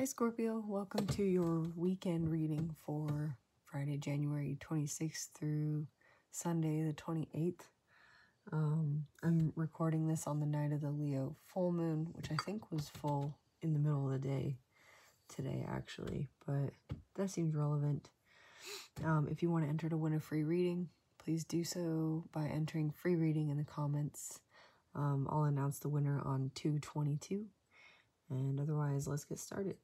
Hi, Scorpio. Welcome to your weekend reading for Friday, January 26th through Sunday, the 28th. Um, I'm recording this on the night of the Leo full moon, which I think was full in the middle of the day today, actually, but that seems relevant. Um, if you want to enter to win a free reading, please do so by entering free reading in the comments. Um, I'll announce the winner on 222. And otherwise, let's get started.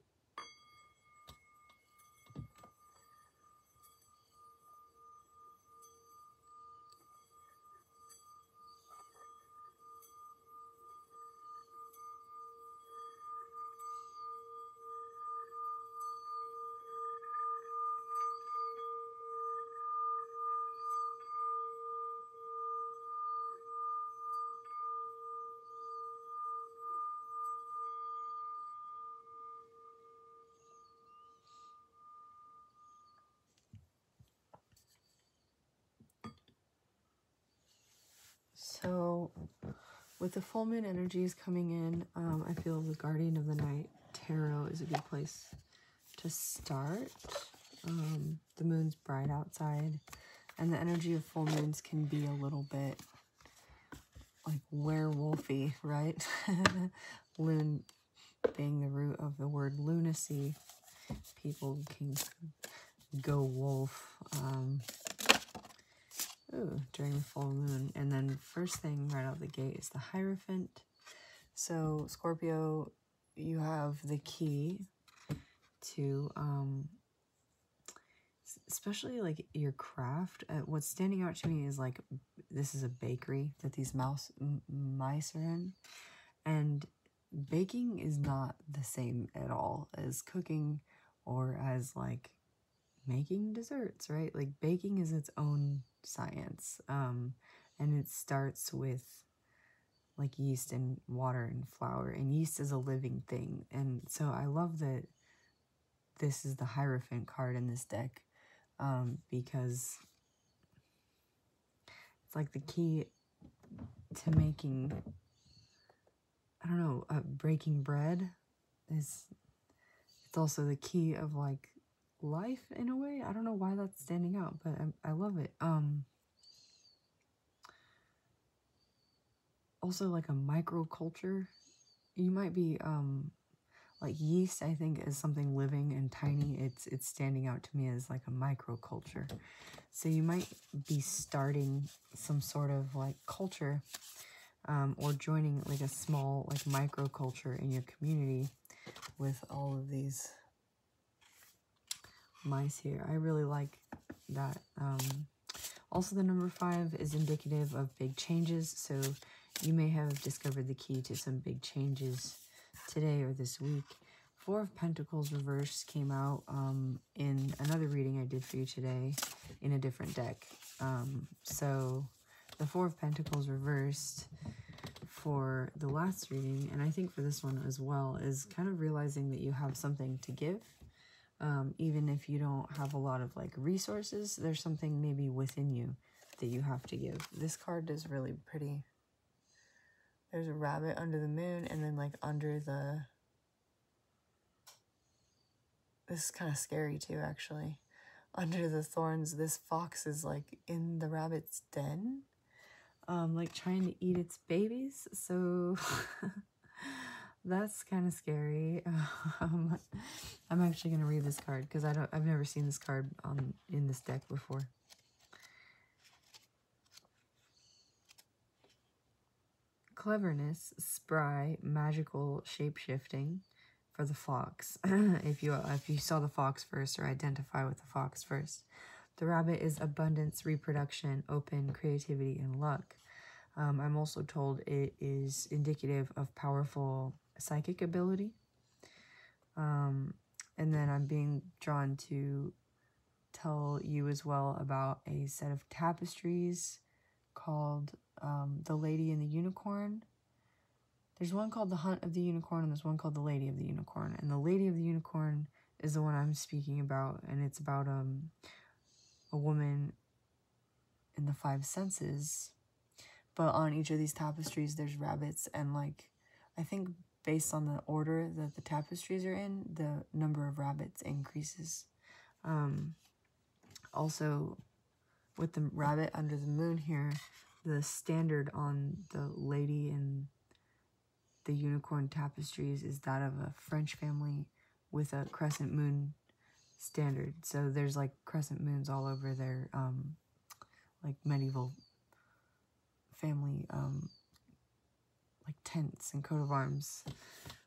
Full moon energy is coming in, um, I feel the Guardian of the Night Tarot is a good place to start. Um, the moon's bright outside, and the energy of full moons can be a little bit like werewolfy, right? Loon being the root of the word lunacy, people can go wolf. Um, Ooh, during the full moon. And then first thing right out the gate is the Hierophant. So Scorpio, you have the key to um especially like your craft. Uh, what's standing out to me is like this is a bakery that these mouse mice are in. And baking is not the same at all as cooking or as like making desserts, right? Like baking is its own science. Um, and it starts with like yeast and water and flour, and yeast is a living thing. And so I love that this is the Hierophant card in this deck um, because it's like the key to making, I don't know, uh, breaking bread is, it's also the key of like life in a way. I don't know why that's standing out, but I, I love it. Um, also like a microculture. You might be um, like yeast. I think is something living and tiny. It's it's standing out to me as like a microculture. So you might be starting some sort of like culture, um, or joining like a small like microculture in your community with all of these mice here. I really like that. Um, also, the number five is indicative of big changes, so you may have discovered the key to some big changes today or this week. Four of Pentacles reversed came out um, in another reading I did for you today in a different deck. Um, so the Four of Pentacles reversed for the last reading, and I think for this one as well, is kind of realizing that you have something to give um, even if you don't have a lot of like resources, there's something maybe within you that you have to give. This card is really pretty. There's a rabbit under the moon and then like under the... This is kind of scary too, actually. Under the thorns, this fox is like in the rabbit's den. Um, like trying to eat its babies. So... that's kind of scary. Um, I'm actually going to read this card because I don't I've never seen this card on in this deck before. Cleverness, spry, magical shape-shifting for the fox. if you if you saw the fox first or identify with the fox first. The rabbit is abundance, reproduction, open, creativity, and luck. Um, I'm also told it is indicative of powerful psychic ability. Um, and then I'm being drawn to tell you as well about a set of tapestries called um, The Lady and the Unicorn. There's one called The Hunt of the Unicorn, and there's one called The Lady of the Unicorn. And The Lady of the Unicorn is the one I'm speaking about, and it's about um, a woman in the five senses. But on each of these tapestries, there's rabbits and, like, I think based on the order that the tapestries are in, the number of rabbits increases. Um, also, with the rabbit under the moon here, the standard on the lady in the unicorn tapestries is that of a French family with a crescent moon standard. So there's like crescent moons all over their um, like medieval family um, like tents and coat of arms.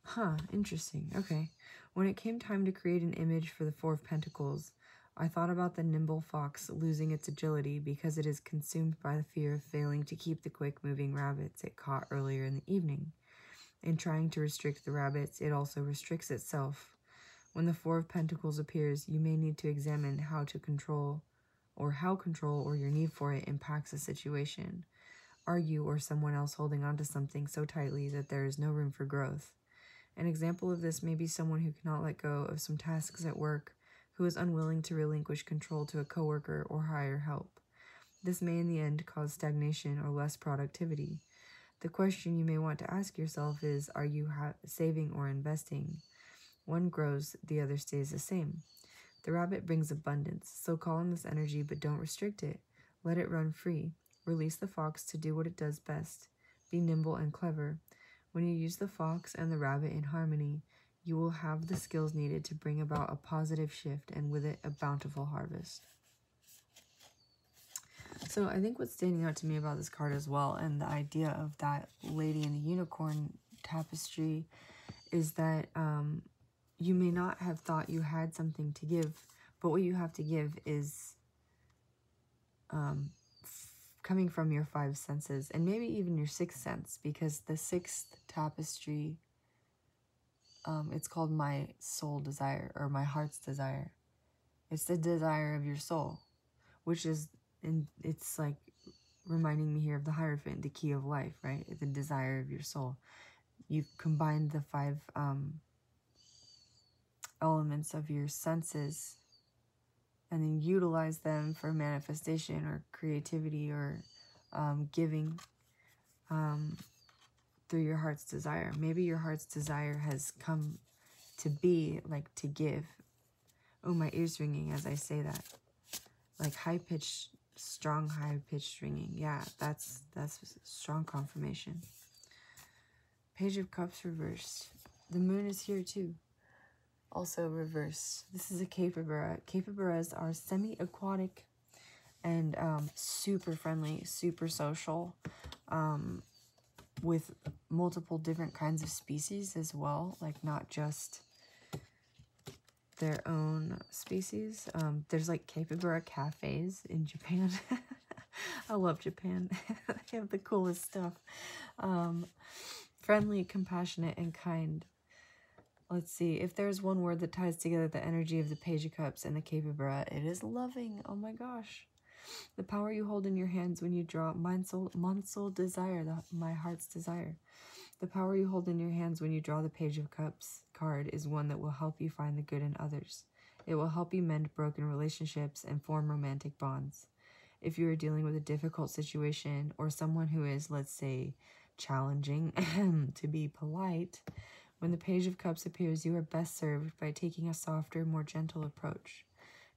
Huh, interesting. Okay. When it came time to create an image for the Four of Pentacles, I thought about the nimble fox losing its agility because it is consumed by the fear of failing to keep the quick moving rabbits it caught earlier in the evening. In trying to restrict the rabbits, it also restricts itself. When the Four of Pentacles appears, you may need to examine how to control or how control or your need for it impacts a situation. Are you or someone else holding on to something so tightly that there is no room for growth? An example of this may be someone who cannot let go of some tasks at work, who is unwilling to relinquish control to a coworker or hire help. This may in the end cause stagnation or less productivity. The question you may want to ask yourself is Are you saving or investing? One grows, the other stays the same. The rabbit brings abundance, so call on this energy but don't restrict it. Let it run free. Release the fox to do what it does best. Be nimble and clever. When you use the fox and the rabbit in harmony, you will have the skills needed to bring about a positive shift and with it a bountiful harvest. So I think what's standing out to me about this card as well, and the idea of that lady in the unicorn tapestry, is that um, you may not have thought you had something to give, but what you have to give is um, coming from your five senses, and maybe even your sixth sense, because the sixth tapestry, um, it's called my soul desire or my heart's desire. It's the desire of your soul, which is and it's like reminding me here of the Hierophant, the key of life, right? The desire of your soul. You combine the five um, elements of your senses and then utilize them for manifestation or creativity or um, giving um, through your heart's desire. Maybe your heart's desire has come to be like to give. Oh, my ears ringing as I say that. Like high pitched strong high pitched ringing. Yeah, that's that's strong confirmation. Page of Cups reversed. The moon is here too. Also reverse. This is a capybara. Capybaras are semi-aquatic and um, super friendly, super social, um, with multiple different kinds of species as well. Like not just their own species. Um, there's like capybara cafes in Japan. I love Japan. they have the coolest stuff. Um, friendly, compassionate, and kind. Let's see. If there's one word that ties together the energy of the Page of Cups and the capybara, it is loving. Oh my gosh. The power you hold in your hands when you draw mind soul desire, the, my heart's desire. The power you hold in your hands when you draw the Page of Cups card is one that will help you find the good in others. It will help you mend broken relationships and form romantic bonds. If you are dealing with a difficult situation or someone who is, let's say, challenging, to be polite, when the Page of Cups appears, you are best served by taking a softer, more gentle approach.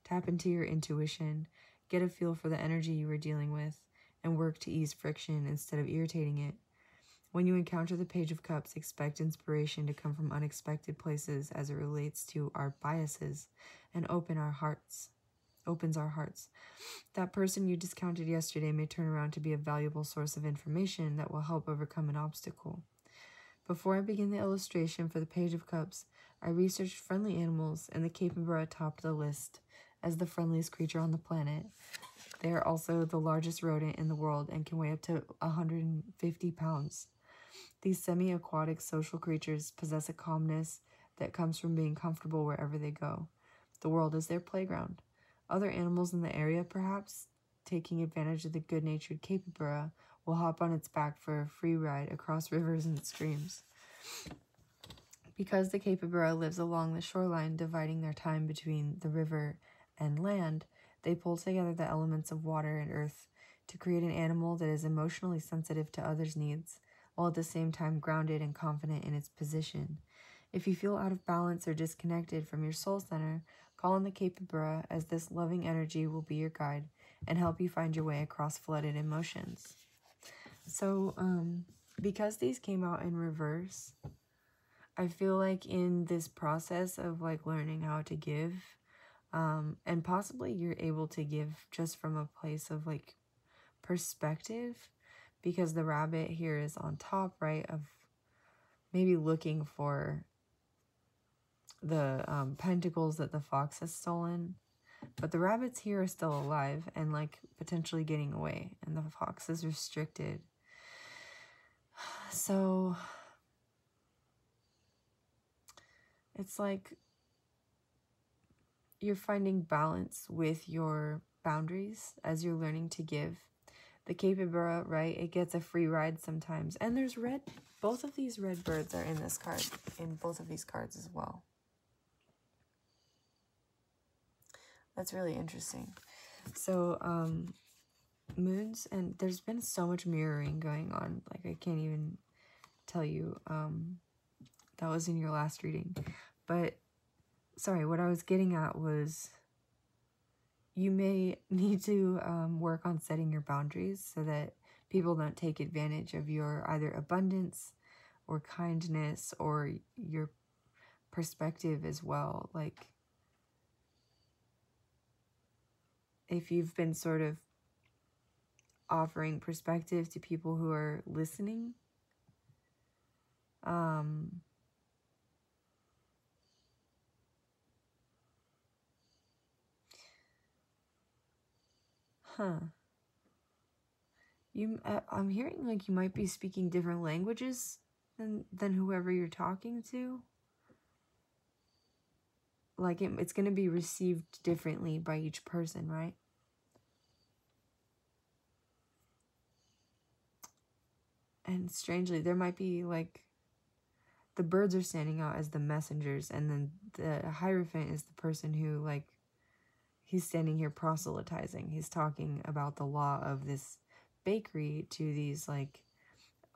Tap into your intuition, get a feel for the energy you are dealing with, and work to ease friction instead of irritating it. When you encounter the Page of Cups, expect inspiration to come from unexpected places as it relates to our biases and open our hearts. Opens our hearts. That person you discounted yesterday may turn around to be a valuable source of information that will help overcome an obstacle. Before I begin the illustration for the Page of Cups, I researched friendly animals, and the capybara topped the list as the friendliest creature on the planet. They are also the largest rodent in the world and can weigh up to 150 pounds. These semi aquatic social creatures possess a calmness that comes from being comfortable wherever they go. The world is their playground. Other animals in the area, perhaps, taking advantage of the good natured capybara, will hop on its back for a free ride across rivers and streams. Because the capybara lives along the shoreline, dividing their time between the river and land, they pull together the elements of water and earth to create an animal that is emotionally sensitive to others' needs while at the same time grounded and confident in its position. If you feel out of balance or disconnected from your soul center, call on the Capybara as this loving energy will be your guide and help you find your way across flooded emotions. So, um, because these came out in reverse, I feel like in this process of like learning how to give, um, and possibly you're able to give just from a place of like perspective because the rabbit here is on top, right, of maybe looking for the um, pentacles that the fox has stolen. But the rabbits here are still alive and like potentially getting away, and the fox is restricted. So it's like you're finding balance with your boundaries as you're learning to give. The capybara, right? It gets a free ride sometimes. And there's red, both of these red birds are in this card, in both of these cards as well. That's really interesting. So, um, moons, and there's been so much mirroring going on. Like, I can't even tell you. Um, that was in your last reading. But, sorry, what I was getting at was you may need to um, work on setting your boundaries so that people don't take advantage of your either abundance or kindness or your perspective as well. Like, if you've been sort of offering perspective to people who are listening, um, huh. You, uh, I'm hearing like you might be speaking different languages than than whoever you're talking to like it, it's going to be received differently by each person, right? And strangely, there might be like the birds are standing out as the messengers, and then the Hierophant is the person who, like, he's standing here proselytizing. He's talking about the law of this bakery to these, like,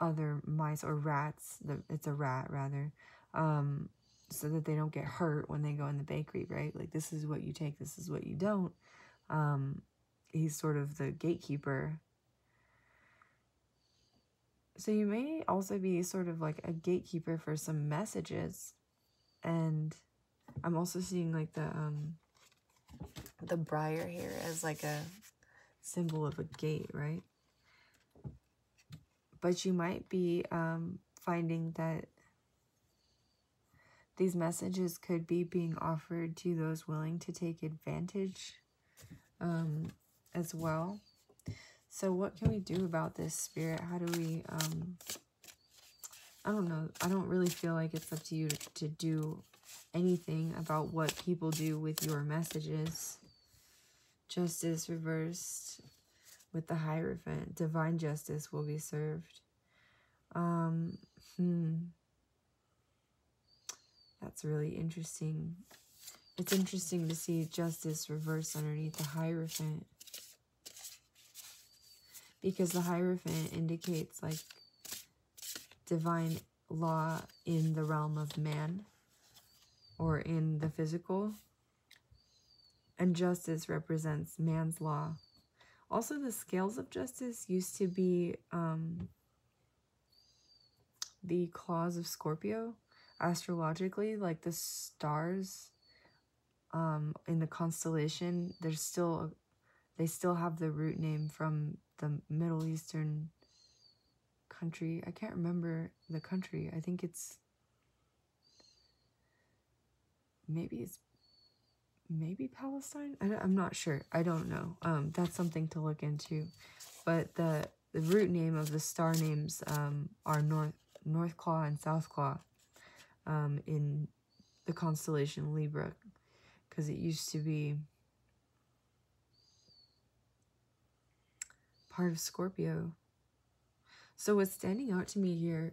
other mice or rats. The, it's a rat, rather. Um, so that they don't get hurt when they go in the bakery, right? Like, this is what you take, this is what you don't. Um, he's sort of the gatekeeper. So you may also be sort of like a gatekeeper for some messages. And I'm also seeing like the um the briar here as like a symbol of a gate, right? But you might be um finding that these messages could be being offered to those willing to take advantage um, as well. So what can we do about this spirit? How do we, um, I don't know. I don't really feel like it's up to you to, to do anything about what people do with your messages. Justice reversed with the Hierophant. Divine justice will be served. Um, hmm. That's really interesting. It's interesting to see justice reversed underneath the Hierophant. Because the Hierophant indicates like divine law in the realm of man or in the physical. And justice represents man's law. Also, the scales of justice used to be um, the claws of Scorpio astrologically, like the stars um, in the constellation, there's still, they still have the root name from the Middle Eastern country. I can't remember the country. I think it's, maybe it's, maybe Palestine? I am not sure. I don't know. Um, that's something to look into. But the, the root name of the star names um, are North, North Claw and South Claw um, in the constellation Libra because it used to be part of Scorpio. So what's standing out to me here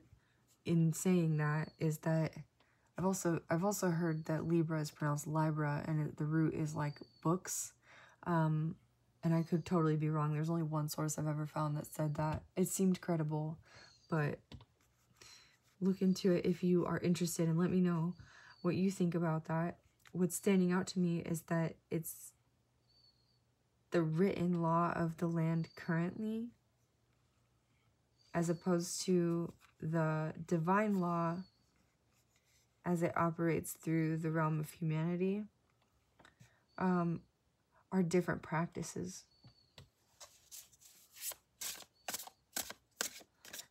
in saying that is that I've also I've also heard that Libra is pronounced Libra and the root is like books. Um, and I could totally be wrong. There's only one source I've ever found that said that. It seemed credible, but look into it if you are interested and let me know what you think about that. What's standing out to me is that it's the written law of the land currently as opposed to the divine law as it operates through the realm of humanity um, are different practices.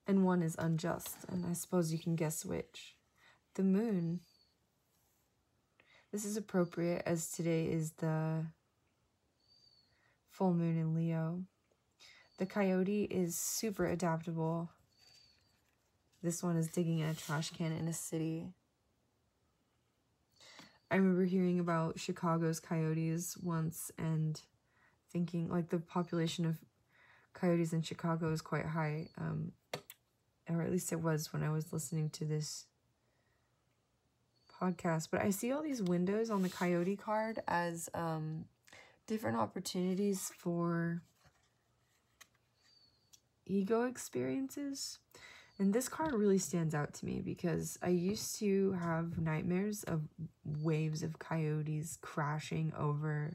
And one is unjust, and I suppose you can guess which. The moon. This is appropriate as today is the full moon in Leo. The coyote is super adaptable. This one is digging in a trash can in a city. I remember hearing about Chicago's coyotes once and thinking like the population of coyotes in Chicago is quite high. Um, or at least it was when I was listening to this podcast. But I see all these windows on the coyote card as um, different opportunities for ego experiences. And this card really stands out to me because I used to have nightmares of waves of coyotes crashing over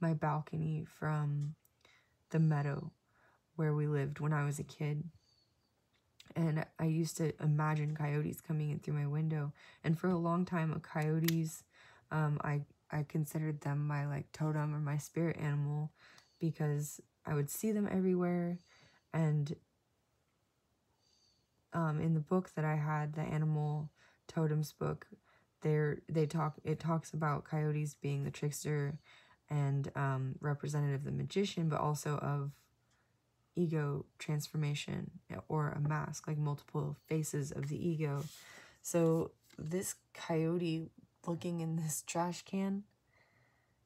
my balcony from the meadow where we lived when I was a kid. And I used to imagine coyotes coming in through my window. And for a long time, coyotes, um, I, I considered them my like totem or my spirit animal because I would see them everywhere and um, in the book that I had, the animal totems book, there they talk it talks about coyotes being the trickster and um, representative of the magician, but also of ego transformation or a mask, like multiple faces of the ego. So this coyote looking in this trash can,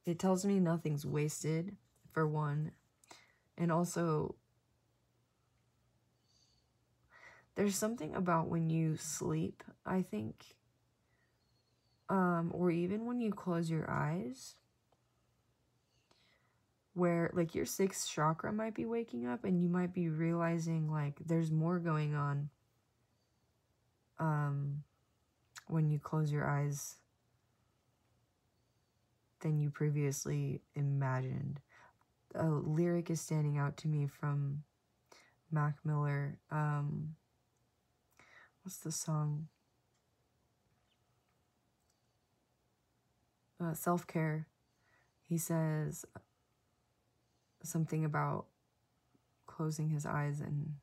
it tells me nothing's wasted, for one. And also, there's something about when you sleep, I think, um, or even when you close your eyes, where like your sixth chakra might be waking up and you might be realizing like there's more going on um, when you close your eyes than you previously imagined. A lyric is standing out to me from Mac Miller. Um, what's the song? Uh, Self care. He says something about closing his eyes and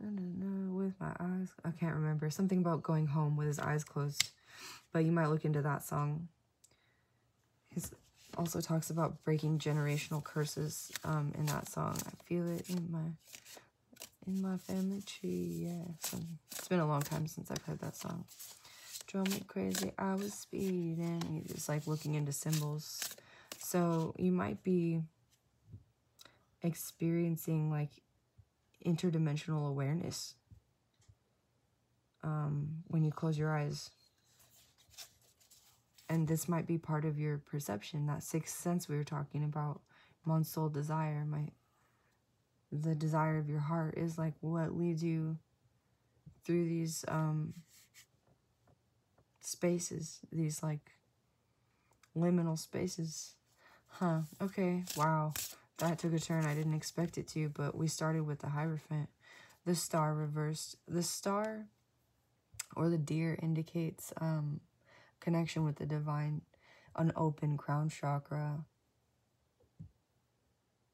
I don't know, with my eyes. I can't remember. Something about going home with his eyes closed. But you might look into that song. He also talks about breaking generational curses um, in that song. I feel it in my in my family tree, yeah. It's been a long time since I've heard that song. Drove me crazy, I was speeding. He's like looking into symbols. So you might be experiencing like interdimensional awareness um, when you close your eyes. And this might be part of your perception, that sixth sense we were talking about, mon soul desire, my the desire of your heart is like what leads you through these um spaces these like liminal spaces. Huh okay wow. That took a turn i didn't expect it to but we started with the hierophant. The star reversed the star or the deer indicates um connection with the divine an open crown chakra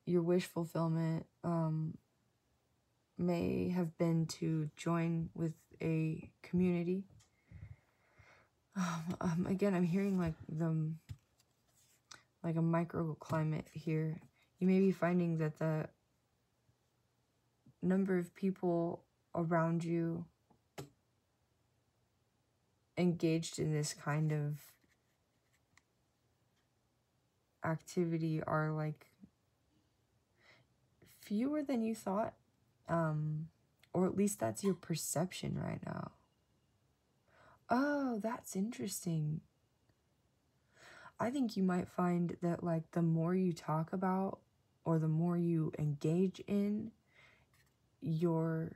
your wish fulfillment um, may have been to join with a community. Um, um, again, I'm hearing like the like a microclimate here. You may be finding that the number of people around you engaged in this kind of activity are like fewer than you thought. Um, or at least that's your perception right now. Oh, that's interesting. I think you might find that, like, the more you talk about or the more you engage in your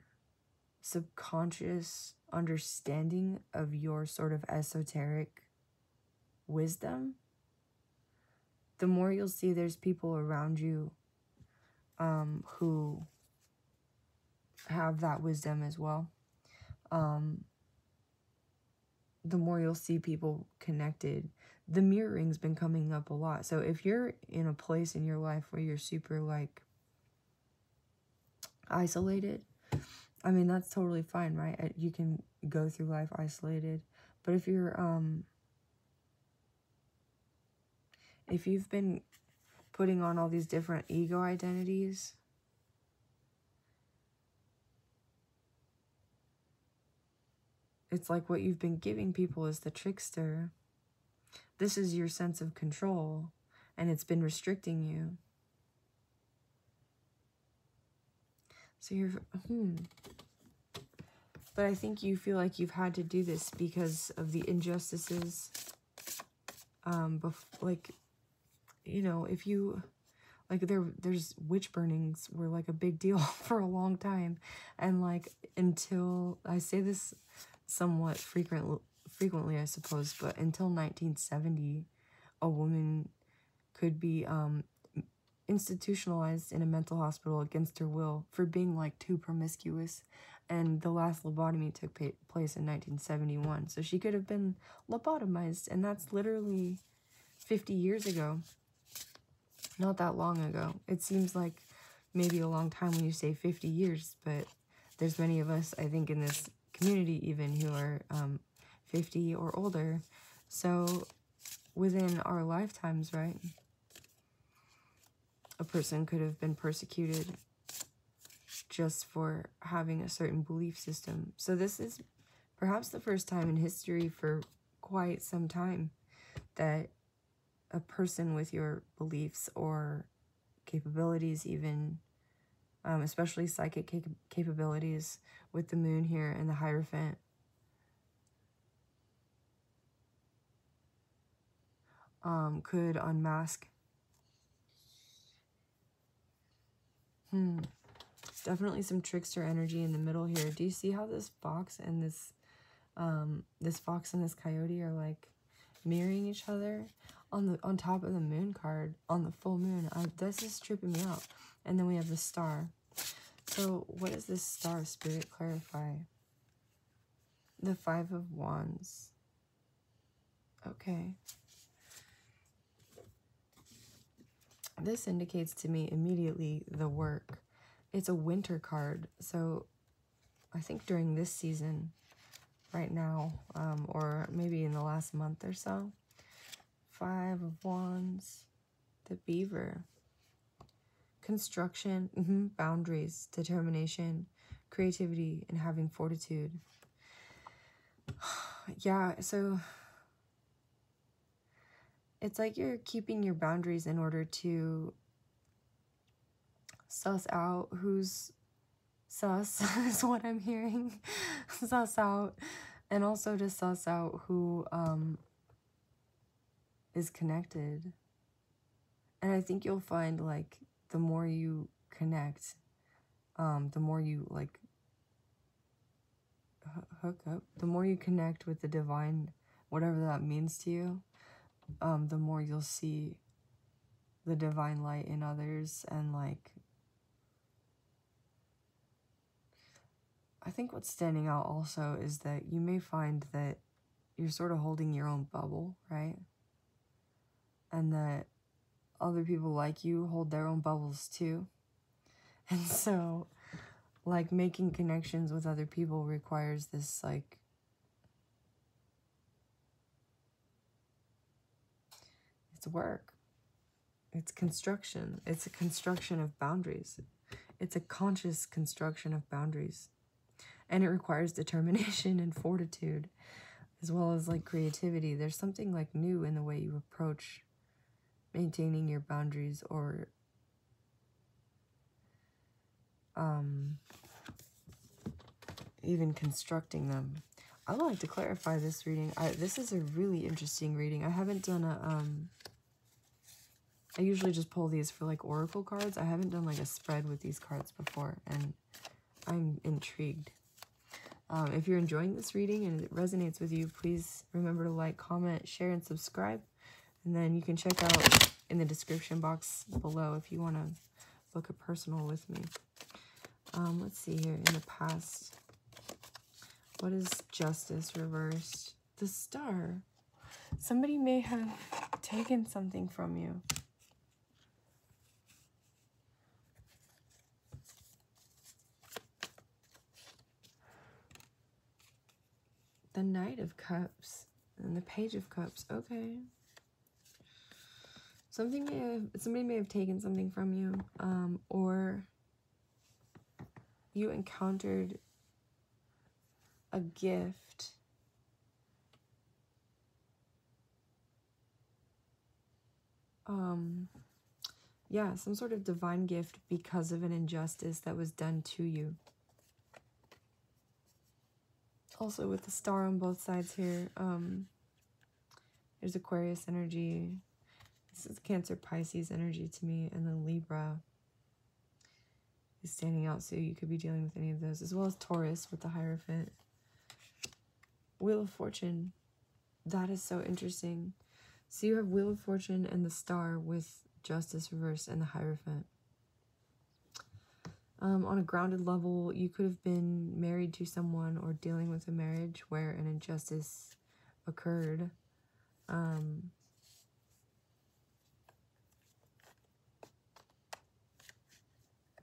subconscious understanding of your sort of esoteric wisdom, the more you'll see there's people around you um, who have that wisdom as well. Um, the more you'll see people connected. The mirroring's been coming up a lot. So if you're in a place in your life where you're super like isolated, I mean that's totally fine, right? You can go through life isolated. But if you're um if you've been putting on all these different ego identities, it's like what you've been giving people is the trickster. This is your sense of control, and it's been restricting you. So you're, hmm. But I think you feel like you've had to do this because of the injustices. Um, like you know, if you like there there's witch burnings were like a big deal for a long time and like until I say this somewhat frequent frequently I suppose, but until 1970 a woman could be um institutionalized in a mental hospital against her will for being like too promiscuous and the last lobotomy took place in 1971 so she could have been lobotomized and that's literally 50 years ago not that long ago. It seems like maybe a long time when you say 50 years, but there's many of us, I think, in this community even who are um, 50 or older. So within our lifetimes, right, a person could have been persecuted just for having a certain belief system. So this is perhaps the first time in history for quite some time that a person with your beliefs or capabilities, even um, especially psychic cap capabilities with the moon here and the Hierophant. Um, could unmask. Hmm. There's definitely some trickster energy in the middle here. Do you see how this fox and this um this fox and this coyote are like mirroring each other? on the on top of the moon card on the full moon. I, this is tripping me out. And then we have the star. So what does this star spirit clarify? The five of wands. Okay. This indicates to me immediately the work. It's a winter card. So I think during this season, right now, um, or maybe in the last month or so, Five of Wands, the Beaver. Construction, mm -hmm, boundaries, determination, creativity, and having fortitude. yeah, so it's like you're keeping your boundaries in order to suss out who's sus is what I'm hearing. suss out. And also to suss out who um is connected. And I think you'll find like the more you connect, um, the more you like hook up, the more you connect with the divine, whatever that means to you, um, the more you'll see the divine light in others and like I think what's standing out also is that you may find that you're sort of holding your own bubble, right? and that other people like you hold their own bubbles too. And so, like, making connections with other people requires this, like, it's work. It's construction. It's a construction of boundaries. It's a conscious construction of boundaries. And it requires determination and fortitude, as well as, like, creativity. There's something, like, new in the way you approach maintaining your boundaries or um, even constructing them. I would like to clarify this reading. I, this is a really interesting reading. I haven't done a, um, I usually just pull these for like oracle cards. I haven't done like a spread with these cards before and I'm intrigued. Um, if you're enjoying this reading and it resonates with you, please remember to like, comment, share, and subscribe. And then you can check out in the description box below if you want to book a personal with me. Um, let's see here. In the past, what is justice reversed? The star. Somebody may have taken something from you. The Knight of Cups and the Page of Cups. Okay. Something may have, somebody may have taken something from you, um, or you encountered a gift um yeah some sort of divine gift because of an injustice that was done to you also with the star on both sides here um there's aquarius energy. This is cancer pisces energy to me and then libra is standing out so you could be dealing with any of those as well as taurus with the hierophant. Wheel of fortune that is so interesting. So you have wheel of fortune and the star with justice reversed and the hierophant um, on a grounded level, you could have been married to someone or dealing with a marriage where an injustice occurred. Um,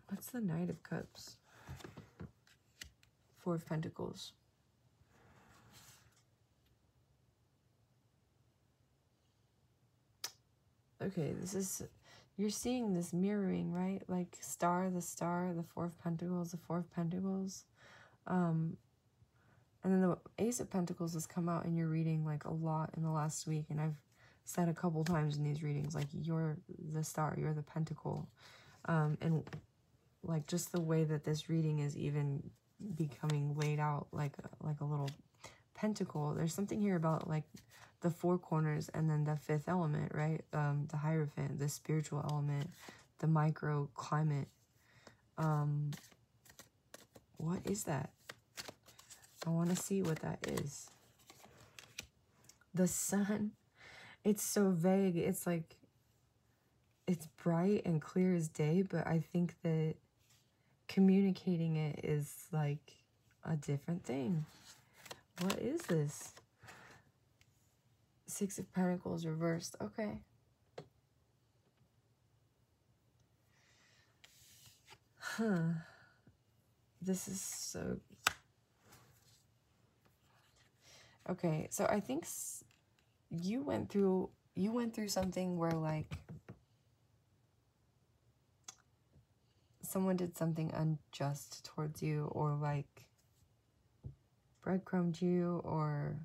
what's the Knight of Cups? Four of Pentacles. Okay, this is you're seeing this mirroring, right? Like star, the star, the four of pentacles, the four of pentacles. Um, and then the ace of pentacles has come out in your reading like a lot in the last week. And I've said a couple times in these readings, like you're the star, you're the pentacle. Um, and like just the way that this reading is even becoming laid out like, like a little pentacle. There's something here about like the four corners and then the fifth element, right? Um, the Hierophant, the spiritual element, the microclimate. Um, what is that? I want to see what that is. The sun. It's so vague. It's like, it's bright and clear as day, but I think that communicating it is like a different thing. What is this? Six of Pentacles reversed. Okay. Huh. This is so... Okay, so I think you went through you went through something where like someone did something unjust towards you or like breadcrumbed you or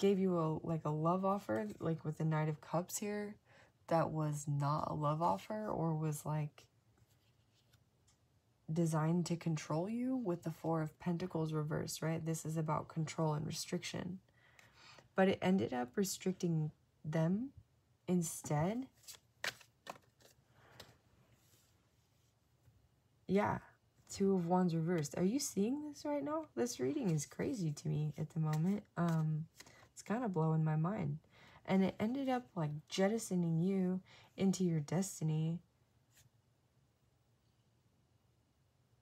gave you a like a love offer like with the knight of cups here that was not a love offer or was like designed to control you with the four of pentacles reversed right? This is about control and restriction. But it ended up restricting them instead. Yeah two of wands reversed. Are you seeing this right now? This reading is crazy to me at the moment. Um it's kind of blowing my mind. And it ended up like jettisoning you into your destiny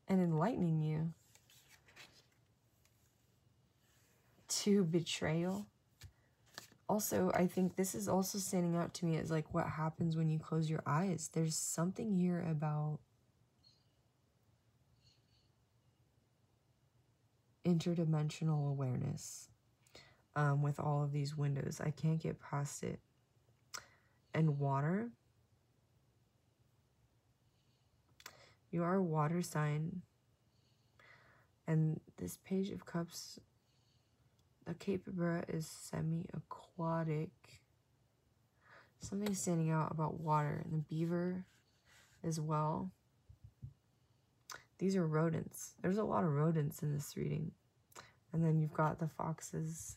and enlightening you to betrayal. Also, I think this is also standing out to me as like what happens when you close your eyes. There's something here about interdimensional awareness um, with all of these windows. I can't get past it. And water. You are a water sign. And this Page of Cups, the Capybara is semi-aquatic. Something standing out about water. And the beaver as well. These are rodents. There's a lot of rodents in this reading. And then you've got the foxes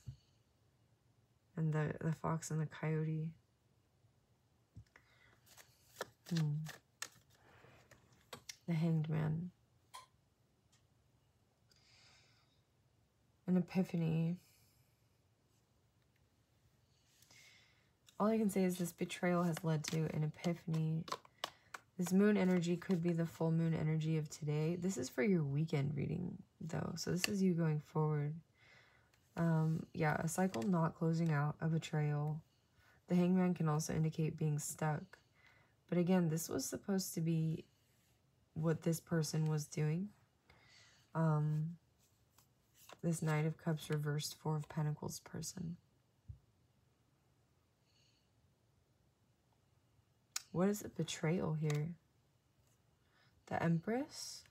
and the, the fox and the coyote. Hmm. The hanged man. An epiphany. All I can say is this betrayal has led to an epiphany. This moon energy could be the full moon energy of today. This is for your weekend reading, though. So this is you going forward. Um, yeah, a cycle not closing out, a betrayal. The hangman can also indicate being stuck. But again, this was supposed to be what this person was doing. Um, this Knight of Cups reversed Four of Pentacles person. What is a betrayal here? The Empress?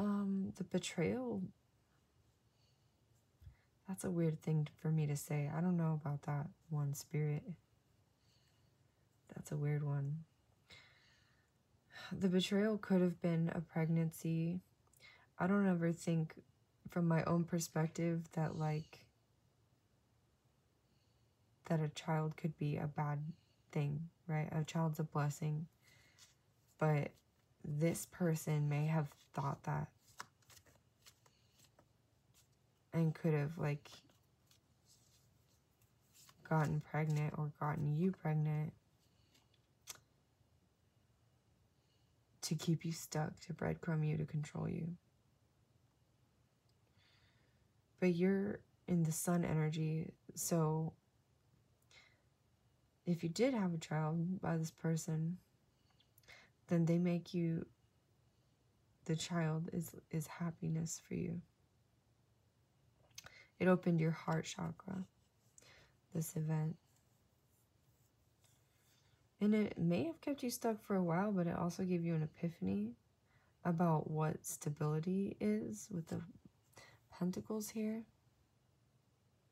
Um, the betrayal. That's a weird thing for me to say. I don't know about that one spirit. That's a weird one. The betrayal could have been a pregnancy. I don't ever think from my own perspective that like that a child could be a bad thing, right? A child's a blessing. But this person may have thought that and could have like gotten pregnant or gotten you pregnant to keep you stuck, to breadcrumb you, to control you. But you're in the sun energy, so if you did have a child by this person, then they make you the child is is happiness for you. It opened your heart chakra. This event. And it may have kept you stuck for a while, but it also gave you an epiphany about what stability is with the pentacles here.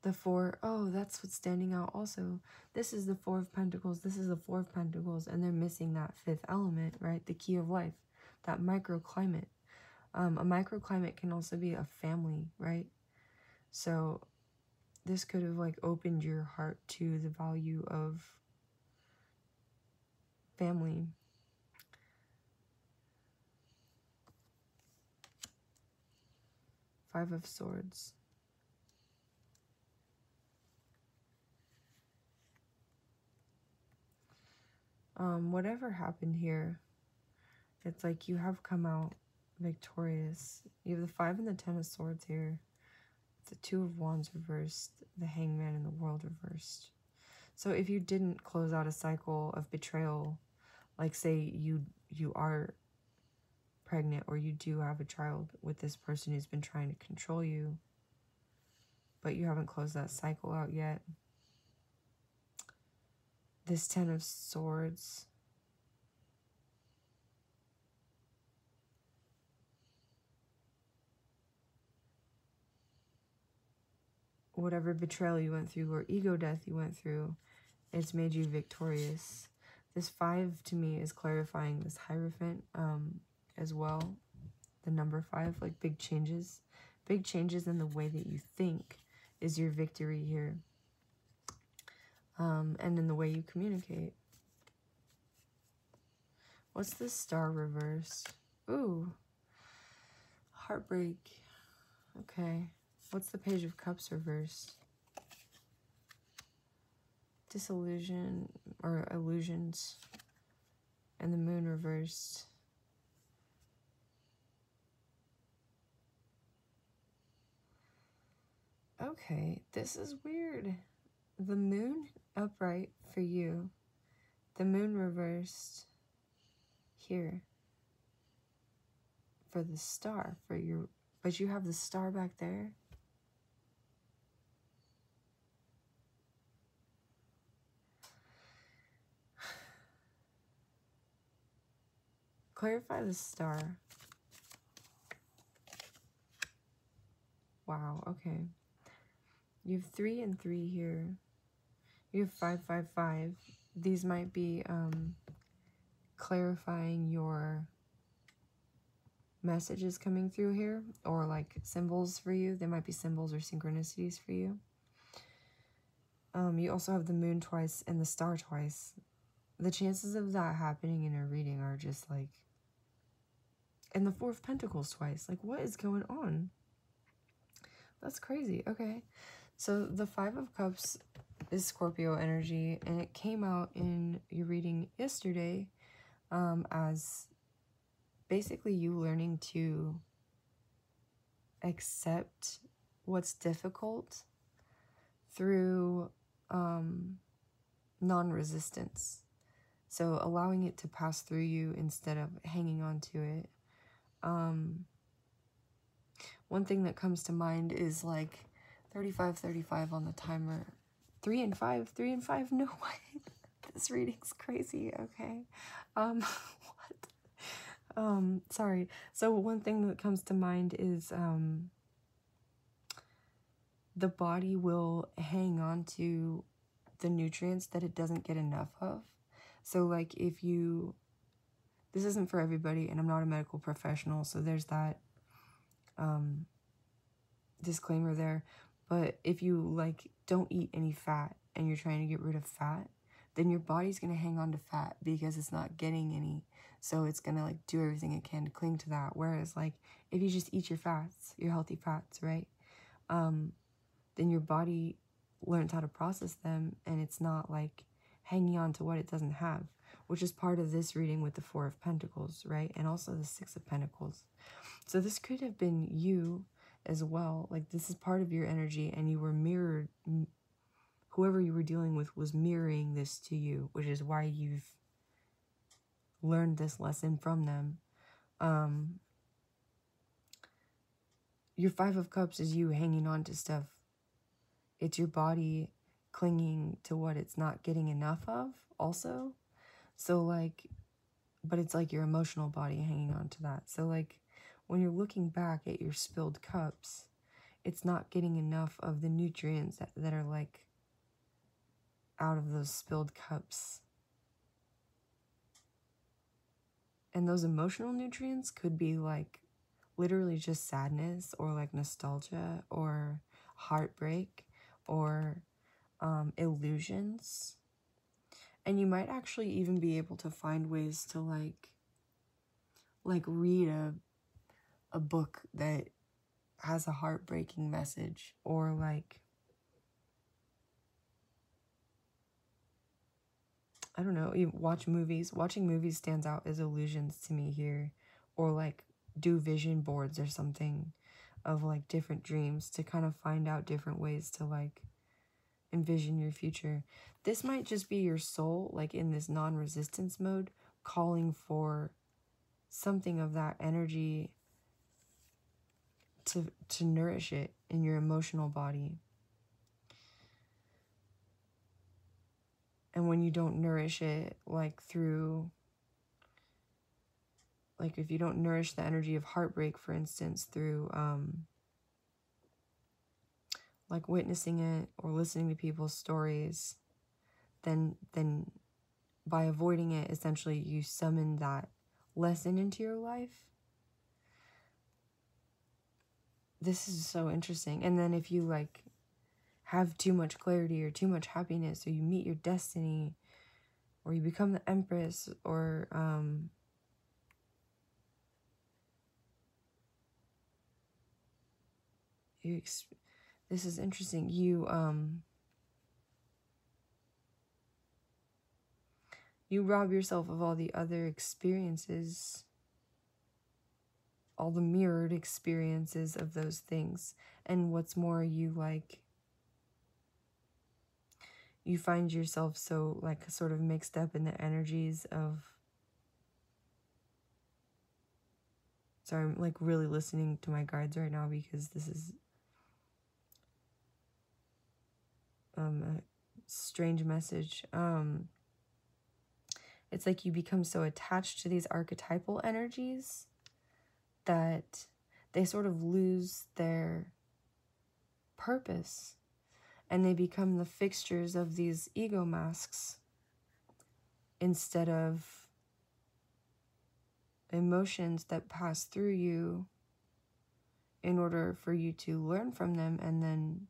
The four, oh, that's what's standing out also. This is the four of pentacles. This is the four of pentacles. And they're missing that fifth element, right? The key of life, that microclimate. Um, a microclimate can also be a family, right? So this could have like opened your heart to the value of family. Five of Swords. Um, whatever happened here, it's like you have come out victorious. You have the Five and the Ten of Swords here. The Two of Wands reversed, the Hangman and the World reversed. So if you didn't close out a cycle of betrayal like say you you are pregnant or you do have a child with this person who's been trying to control you but you haven't closed that cycle out yet this 10 of swords whatever betrayal you went through or ego death you went through it's made you victorious this five to me is clarifying this Hierophant um, as well. The number five, like big changes. Big changes in the way that you think is your victory here. Um, and in the way you communicate. What's this star reverse? Ooh. Heartbreak. Okay. What's the page of cups reversed? disillusion or illusions and the moon reversed. Okay, this is weird. The moon upright for you. The moon reversed here for the star for your but you have the star back there Clarify the star. Wow, okay. You have three and three here. You have five, five, five. These might be um, clarifying your messages coming through here or like symbols for you. They might be symbols or synchronicities for you. Um, you also have the moon twice and the star twice. the chances of that happening in a reading are just like and the four of pentacles twice. Like what is going on? That's crazy. Okay. So the five of cups is scorpio energy and it came out in your reading yesterday um as basically you learning to accept what's difficult through um non-resistance. So allowing it to pass through you instead of hanging on to it. Um, one thing that comes to mind is like 35, 35 on the timer. Three and five, three and five, no way. this reading's crazy, okay? Um, what? Um, sorry. So one thing that comes to mind is, um, the body will hang on to the nutrients that it doesn't get enough of. So, like, if you, this isn't for everybody, and I'm not a medical professional, so there's that um, disclaimer there. But if you, like, don't eat any fat and you're trying to get rid of fat, then your body's to hang on to fat because it's not getting any. So it's to, like, do everything it can to cling to that. Whereas, like, if you just eat your fats, your healthy fats, right? Um, then your body learns how to process them and it's not like hanging on to what it doesn't have, which is part of this reading with the Four of Pentacles, right? And also the Six of Pentacles. So this could have been you as well. Like this is part of your energy and you were mirrored, whoever you were dealing with was mirroring this to you, which is why you've learned this lesson from them. Um, your Five of Cups is you hanging on to stuff. It's your body clinging to what it's not getting enough of also so like but it's like your emotional body hanging on to that so like when you're looking back at your spilled cups it's not getting enough of the nutrients that, that are like out of those spilled cups and those emotional nutrients could be like literally just sadness or like nostalgia or heartbreak or um, illusions. And you might actually even be able to find ways to like like read a a book that has a heartbreaking message or like I don't know, you watch movies. Watching movies stands out as illusions to me here or like do vision boards or something of like different dreams to kind of find out different ways to like envision your future. This might just be your soul, like in this non resistance mode, calling for something of that energy to, to nourish it in your emotional body. And when you don't nourish it, like through, like if you don't nourish the energy of heartbreak, for instance, through um, like witnessing it or listening to people's stories, then then by avoiding it, essentially you summon that lesson into your life. This is so interesting. And then if you like have too much clarity or too much happiness or you meet your destiny or you become the empress or um you this is interesting. You um you rob yourself of all the other experiences all the mirrored experiences of those things and what's more you like you find yourself so like sort of mixed up in the energies of sorry i'm like really listening to my guides right now because this is um, a strange message. Um, it's like you become so attached to these archetypal energies that they sort of lose their purpose and they become the fixtures of these ego masks instead of emotions that pass through you in order for you to learn from them and then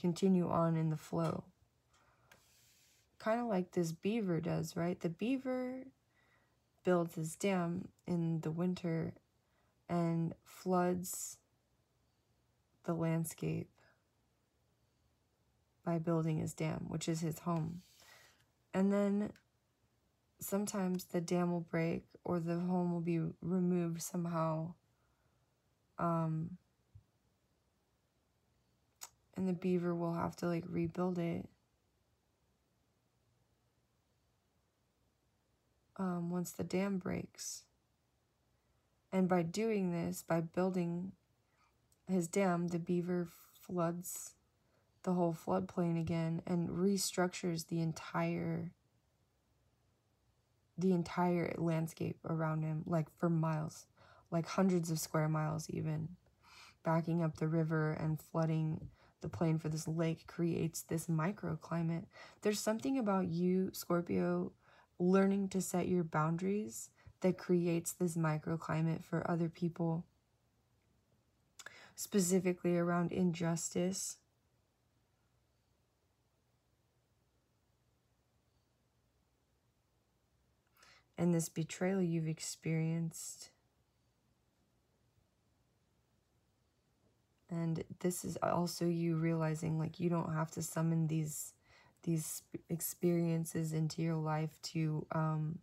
continue on in the flow. Kind of like this beaver does, right? The beaver builds his dam in the winter and floods the landscape by building his dam, which is his home. And then sometimes the dam will break or the home will be removed somehow. Um, and the beaver will have to like rebuild it. Um, once the dam breaks. And by doing this, by building his dam, the beaver floods the whole floodplain again and restructures the entire the entire landscape around him like for miles like hundreds of square miles even backing up the river and flooding the plain for this lake creates this microclimate there's something about you scorpio learning to set your boundaries that creates this microclimate for other people specifically around injustice and this betrayal you've experienced. And this is also you realizing like you don't have to summon these these experiences into your life to um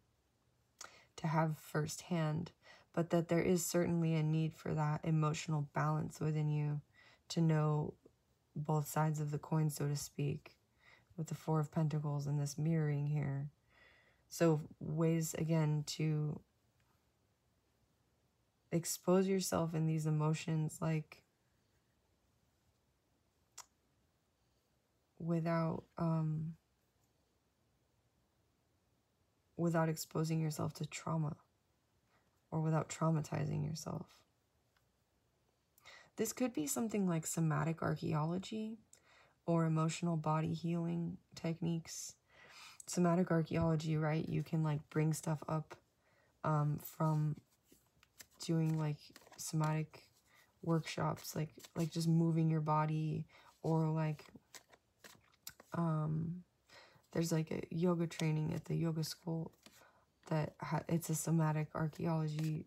to have firsthand, but that there is certainly a need for that emotional balance within you to know both sides of the coin, so to speak, with the Four of Pentacles and this mirroring here. So, ways again to expose yourself in these emotions like without um without exposing yourself to trauma or without traumatizing yourself. This could be something like somatic archaeology or emotional body healing techniques somatic archaeology, right? You can like bring stuff up um, from doing like somatic workshops, like like just moving your body or like um there's like a yoga training at the yoga school that it's a somatic archaeology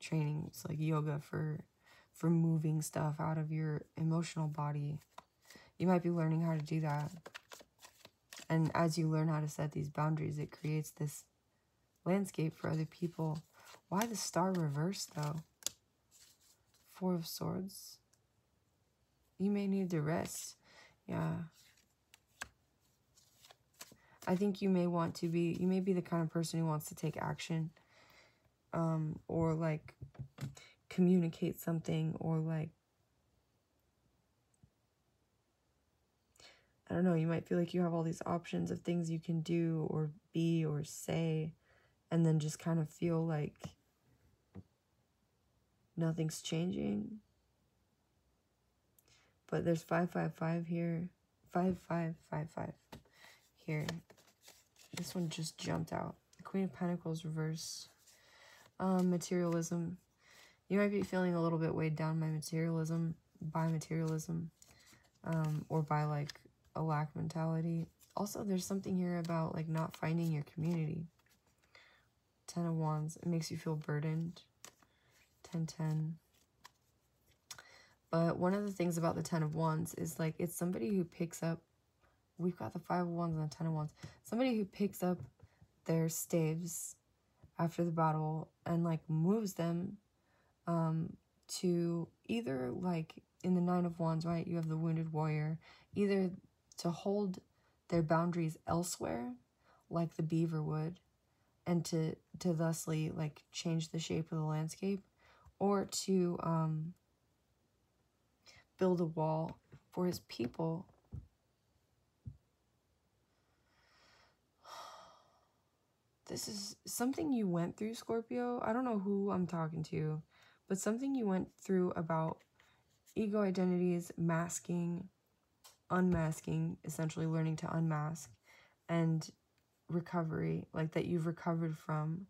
training. It's like yoga for for moving stuff out of your emotional body. You might be learning how to do that. And as you learn how to set these boundaries, it creates this landscape for other people. Why the star reversed, though? Four of Swords. You may need to rest. Yeah. I think you may want to be, you may be the kind of person who wants to take action. Um, or like communicate something or like I don't know, you might feel like you have all these options of things you can do or be or say, and then just kind of feel like nothing's changing. But there's 555 here, 5555 here. This one just jumped out. The Queen of Pentacles reverse. Um, materialism. You might be feeling a little bit weighed down by materialism, by materialism, um, or by like a lack mentality. Also, there's something here about like not finding your community. Ten of Wands, it makes you feel burdened. Ten, ten. But one of the things about the Ten of Wands is like it's somebody who picks up, we've got the Five of Wands and the Ten of Wands. Somebody who picks up their staves after the battle and like moves them um, to either like in the Nine of Wands, right? You have the Wounded Warrior. Either to hold their boundaries elsewhere, like the beaver would, and to, to thusly like change the shape of the landscape, or to um, build a wall for his people. This is something you went through, Scorpio. I don't know who I'm talking to, but something you went through about ego identities, masking, unmasking, essentially learning to unmask, and recovery, like that you've recovered from,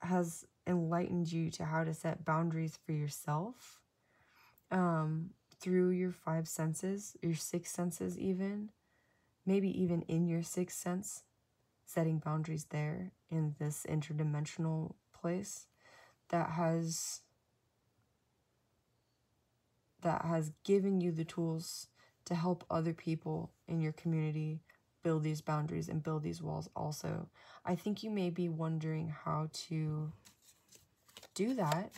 has enlightened you to how to set boundaries for yourself um, through your five senses, your six senses, even. maybe even in your sixth sense, setting boundaries there in this interdimensional place that has that has given you the tools to help other people in your community build these boundaries and build these walls also. I think you may be wondering how to do that,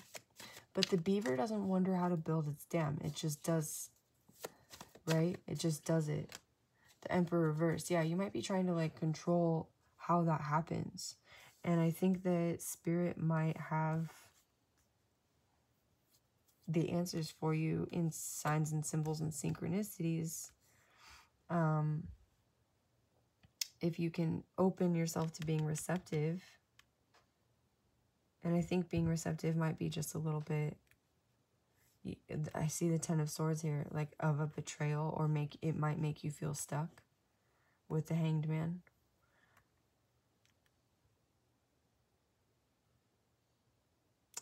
but the beaver doesn't wonder how to build its dam. It just does, right? It just does it. The emperor reversed. Yeah, you might be trying to like control how that happens. And I think that spirit might have the answers for you in signs and symbols and synchronicities. Um, if you can open yourself to being receptive. And I think being receptive might be just a little bit I see the 10 of swords here like of a betrayal or make it might make you feel stuck with the hanged man.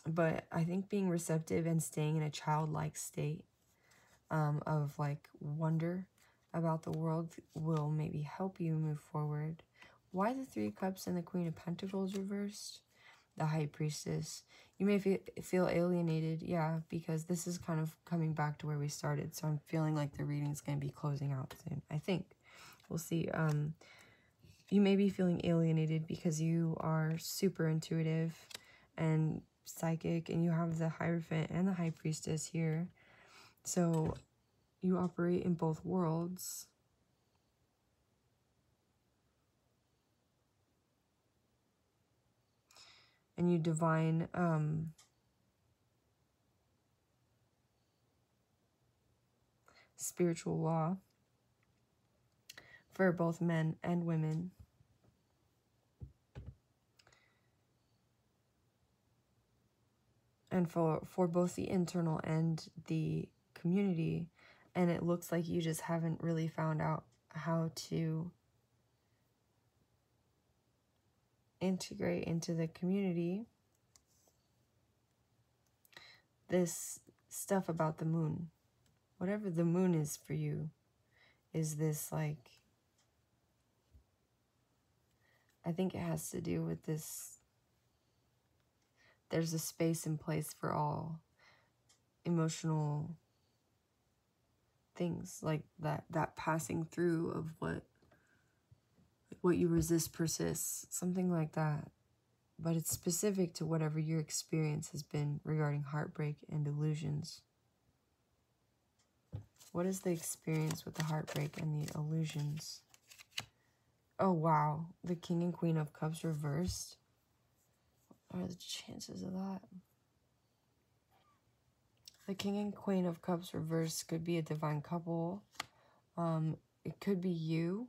But I think being receptive and staying in a childlike state um, of like wonder about the world will maybe help you move forward. Why the Three Cups and the Queen of Pentacles reversed? The High Priestess. You may feel alienated, yeah, because this is kind of coming back to where we started. So I'm feeling like the reading's going to be closing out soon. I think. We'll see. Um, you may be feeling alienated because you are super intuitive and psychic and you have the Hierophant and the High Priestess here. So you operate in both worlds. And you divine um, spiritual law for both men and women. And for for both the internal and the community. And it looks like you just haven't really found out how to integrate into the community this stuff about the moon. Whatever the moon is for you is this like I think it has to do with this there's a space and place for all emotional things like that that passing through of what what you resist persists something like that. But it's specific to whatever your experience has been regarding heartbreak and illusions. What is the experience with the heartbreak and the illusions? Oh wow. The king and queen of cups reversed are the chances of that? The King and Queen of Cups reversed could be a divine couple. Um, it could be you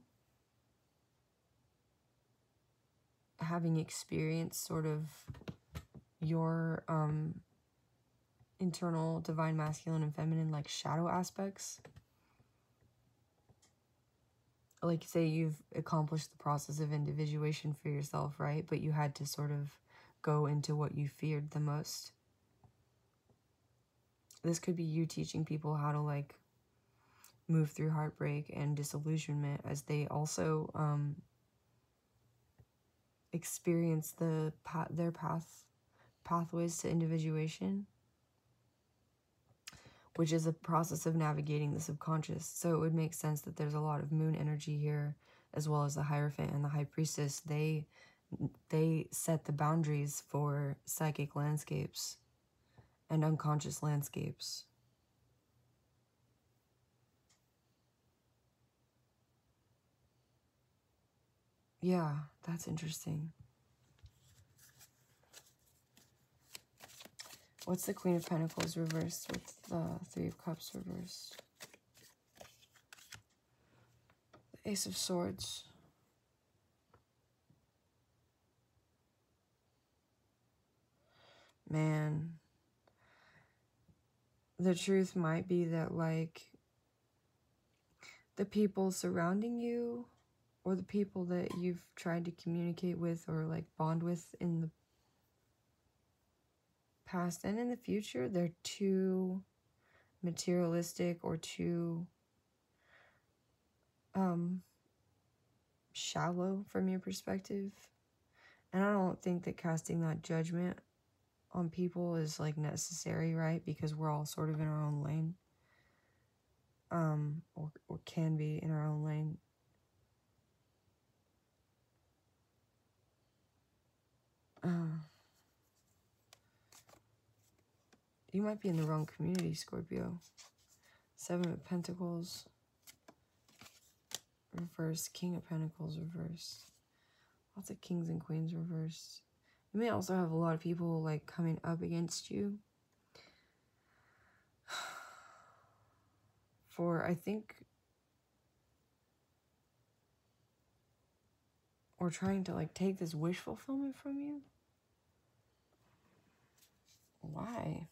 having experienced sort of your um, internal divine masculine and feminine like shadow aspects like say you've accomplished the process of individuation for yourself right but you had to sort of go into what you feared the most. This could be you teaching people how to like move through heartbreak and disillusionment as they also um, experience the path, their path pathways to individuation which is a process of navigating the subconscious. So it would make sense that there's a lot of moon energy here, as well as the Hierophant and the High Priestess. They they set the boundaries for psychic landscapes and unconscious landscapes. Yeah, that's interesting. What's the Queen of Pentacles reversed with the Three of Cups reversed? The Ace of Swords. Man, the truth might be that, like, the people surrounding you or the people that you've tried to communicate with or, like, bond with in the past and in the future, they're too materialistic or too um shallow from your perspective. And I don't think that casting that judgment on people is like necessary, right? Because we're all sort of in our own lane. Um, or, or can be in our own lane. Uh, you might be in the wrong community, Scorpio. Seven of Pentacles Reverse. King of Pentacles reversed. Lots of Kings and Queens reversed. You may also have a lot of people like coming up against you. For I think or trying to like take this wish fulfillment from you. Why?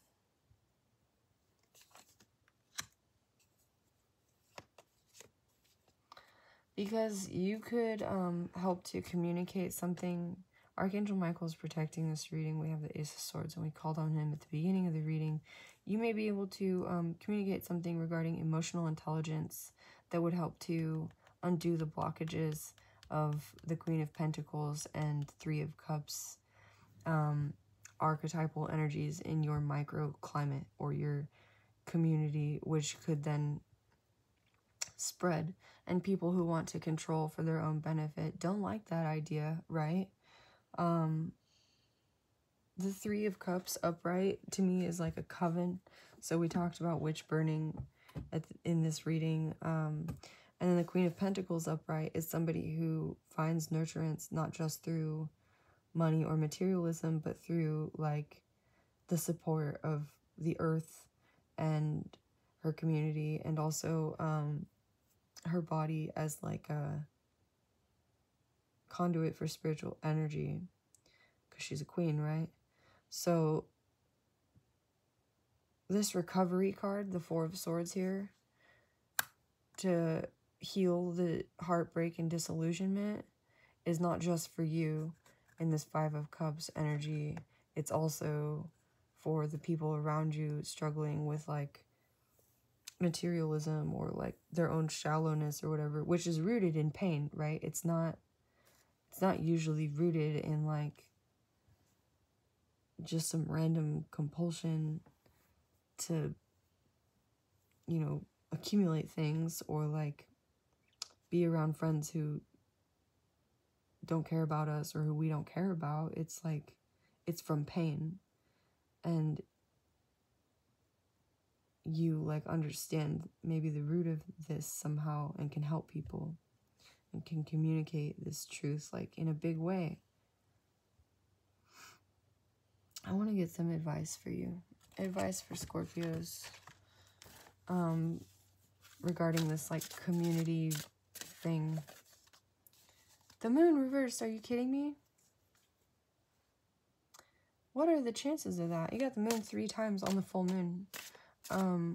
because you could um, help to communicate something. Archangel Michael is protecting this reading. We have the Ace of Swords, and we called on him at the beginning of the reading. You may be able to um, communicate something regarding emotional intelligence that would help to undo the blockages of the Queen of Pentacles and Three of Cups um, archetypal energies in your microclimate or your community, which could then spread and people who want to control for their own benefit don't like that idea, right? Um, the Three of Cups upright to me is like a coven. So we talked about witch burning at, in this reading. Um, and then the Queen of Pentacles upright is somebody who finds nurturance not just through money or materialism, but through like the support of the earth and her community and also um, her body as like a conduit for spiritual energy because she's a queen, right? So this recovery card, the Four of Swords here, to heal the heartbreak and disillusionment is not just for you in this Five of Cups energy. It's also for the people around you struggling with like materialism or like their own shallowness or whatever which is rooted in pain right it's not it's not usually rooted in like just some random compulsion to you know accumulate things or like be around friends who don't care about us or who we don't care about. It's like it's from pain. And you like understand maybe the root of this somehow and can help people can communicate this truth like in a big way. I want to get some advice for you. Advice for Scorpios um regarding this like community thing. The moon reversed, are you kidding me? What are the chances of that? You got the moon three times on the full moon um,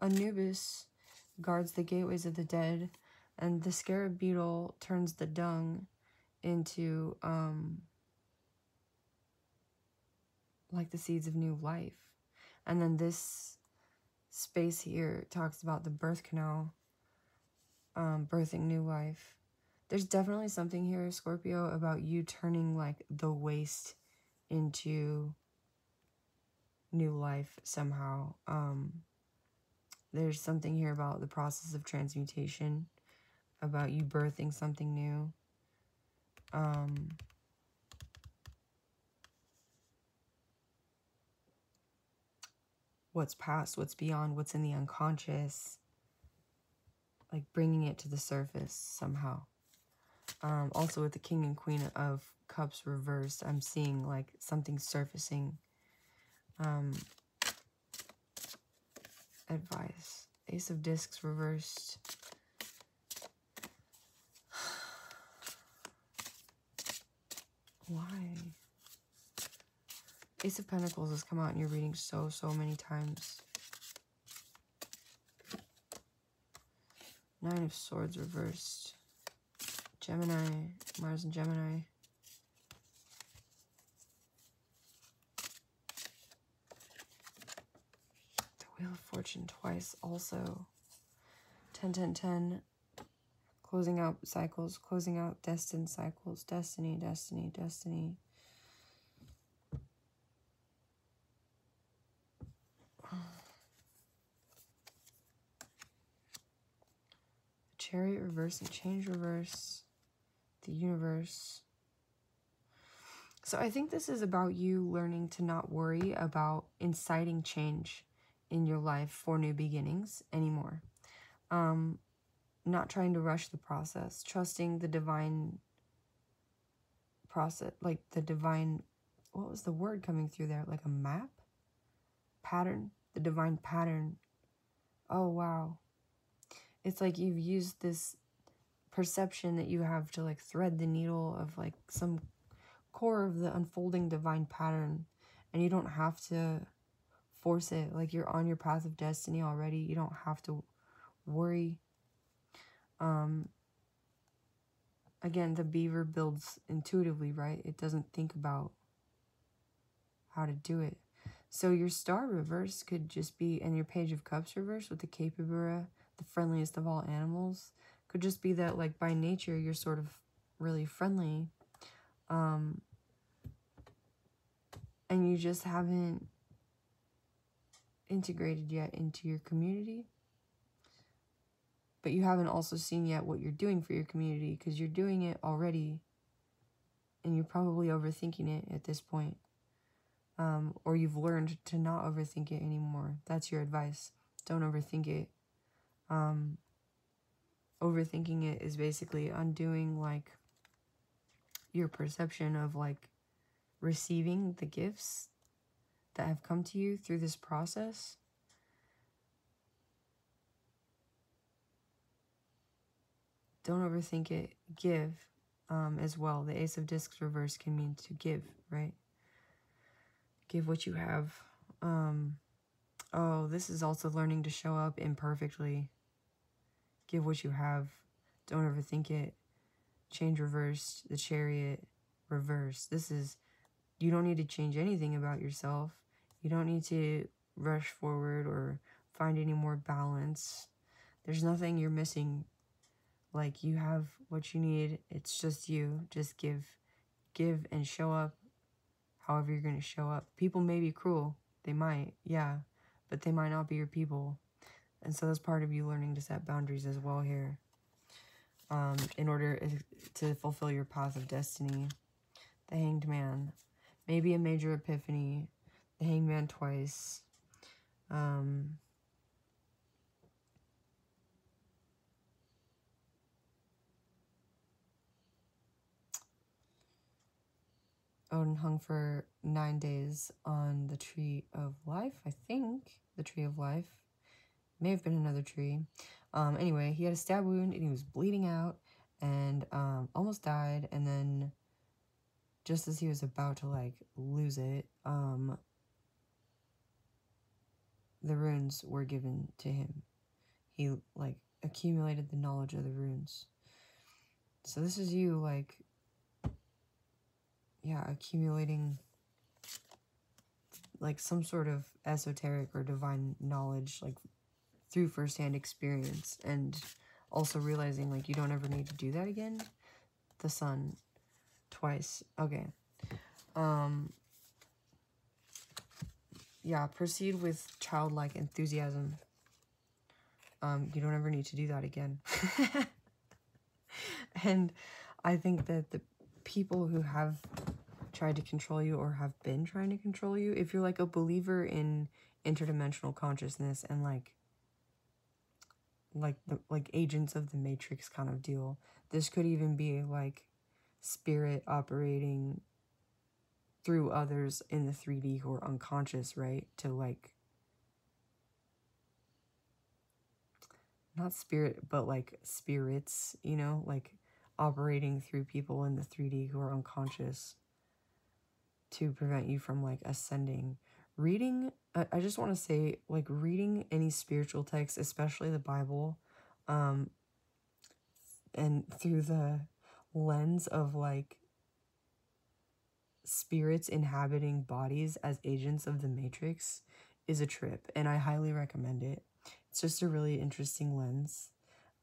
Anubis guards the gateways of the dead, and the scarab beetle turns the dung into um, like the seeds of new life. And then this space here talks about the birth canal, um, birthing new life. There's definitely something here, Scorpio, about you turning like the waste into new life somehow. Um, there's something here about the process of transmutation, about you birthing something new. Um, what's past, what's beyond, what's in the unconscious, like bringing it to the surface somehow. Um, also with the king and queen of cups reversed, I'm seeing like something surfacing um, advice. Ace of Discs reversed. Why? Ace of Pentacles has come out in your reading so, so many times. Nine of Swords reversed. Gemini, Mars and Gemini. The Wheel of Fortune twice also. 10, 10, 10. Closing out cycles, closing out destined cycles, destiny, destiny, destiny. Chariot reverse and change reverse, the universe. So I think this is about you learning to not worry about inciting change in your life for new beginnings anymore. Um, not trying to rush the process, trusting the divine process, like the divine, what was the word coming through there? Like a map? Pattern? The divine pattern. Oh, wow. It's like you've used this perception that you have to like thread the needle of like some core of the unfolding divine pattern and you don't have to force it like you're on your path of destiny already you don't have to worry um again the beaver builds intuitively right? It doesn't think about how to do it. So your star reverse could just be and your page of cups reverse with the capybara the friendliest of all animals could just be that like by nature you're sort of really friendly um and you just haven't integrated yet into your community but you haven't also seen yet what you're doing for your community because you're doing it already and you're probably overthinking it at this point. Um, or you've learned to not overthink it anymore. That's your advice. Don't overthink it. Um, overthinking it is basically undoing like your perception of like receiving the gifts that have come to you through this process don't overthink it. Give um, as well. The Ace of Discs reverse can mean to give, right? Give what you have. Um, oh, this is also learning to show up imperfectly. Give what you have. Don't overthink it. Change reverse. The Chariot reverse. This is, you don't need to change anything about yourself. You don't need to rush forward or find any more balance. There's nothing you're missing like you have what you need. It's just you. Just give, give and show up however you're going to show up. People may be cruel. They might, yeah, but they might not be your people. And so that's part of you learning to set boundaries as well here. Um, in order to fulfill your path of destiny. The Hanged Man. Maybe a major epiphany. The Hanged Man twice. Um, Odin hung for nine days on the tree of life, I think. The tree of life. May have been another tree. Um, anyway, he had a stab wound and he was bleeding out and um, almost died. And then, just as he was about to like lose it, um, the runes were given to him. He like accumulated the knowledge of the runes. So, this is you like yeah, accumulating like some sort of esoteric or divine knowledge, like through firsthand experience, and also realizing like you don't ever need to do that again. The sun twice. Okay. Um yeah, proceed with childlike enthusiasm. Um, you don't ever need to do that again. and I think that the people who have tried to control you or have been trying to control you, if you're like a believer in interdimensional consciousness and like like the like agents of the matrix kind of deal, this could even be like spirit operating through others in the 3D who are unconscious, right? To like not spirit, but like spirits, you know, like operating through people in the 3D who are unconscious to prevent you from like ascending. Reading, I, I just want to say, like, reading any spiritual text, especially the Bible, um, and through the lens of like spirits inhabiting bodies as agents of the Matrix is a trip, and I highly recommend it. It's just a really interesting lens.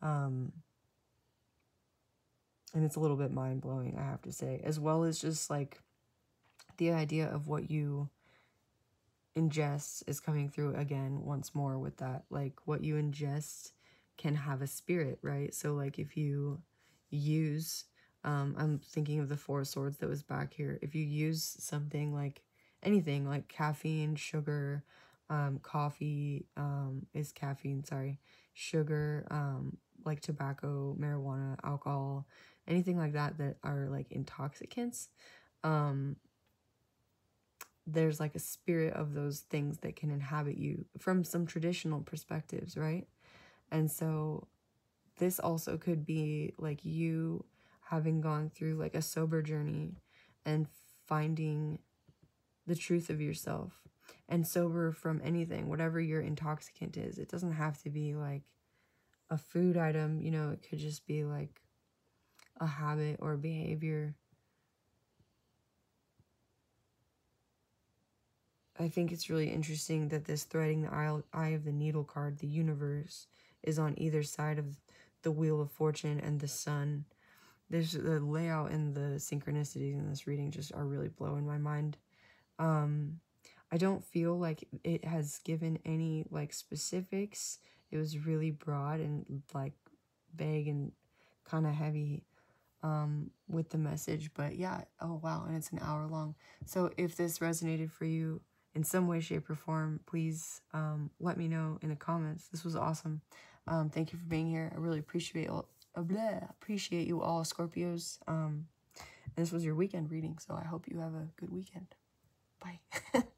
Um, and it's a little bit mind blowing, I have to say, as well as just like the idea of what you ingest is coming through again once more with that. Like what you ingest can have a spirit, right? So, like if you use, um, I'm thinking of the Four Swords that was back here. If you use something like anything like caffeine, sugar, um, coffee um, is caffeine, sorry, sugar, um, like tobacco, marijuana, alcohol, anything like that that are like intoxicants. Um, there's like a spirit of those things that can inhabit you from some traditional perspectives, right? And so this also could be like you having gone through like a sober journey and finding the truth of yourself and sober from anything, whatever your intoxicant is. It doesn't have to be like a food item, you know, it could just be like a habit or behavior. I think it's really interesting that this threading the eye of the needle card, the universe, is on either side of the wheel of fortune and the sun. There's the layout and the synchronicities in this reading just are really blowing my mind. Um, I don't feel like it has given any like specifics. It was really broad and like vague and kind of heavy um with the message, but yeah, oh wow, and it's an hour long. So if this resonated for you in some way shape or form, please um let me know in the comments. This was awesome. Um thank you for being here. I really appreciate all uh, bleh, appreciate you all Scorpios. Um this was your weekend reading, so I hope you have a good weekend. Bye.